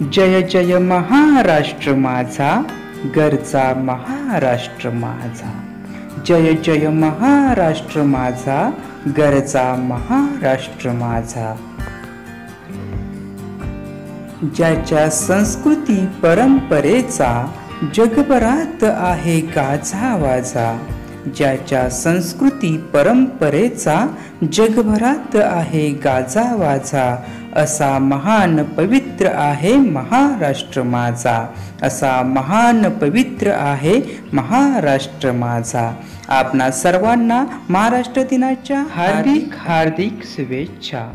जय जय महाराष्ट्र माझा गरजा महाराष्ट्र माझा. जय जय महाराष्ट्र माझा गरजा महाराष्ट्र माझा. ज्याच्या संस्कृती परंपरेचा जगभरात आहे गाजावाजा ज्याच्या संस्कृती परंपरेचा जगभरात आहे गाजावाजा असा महान पवित्र आहे महाराष्ट्र माझा. असा महान पवित्र आहे महाराष्ट्र माझा. आपणा सर्वांना महाराष्ट्र दिनाच्या हार्दिक हार्दिक शुभेच्छा.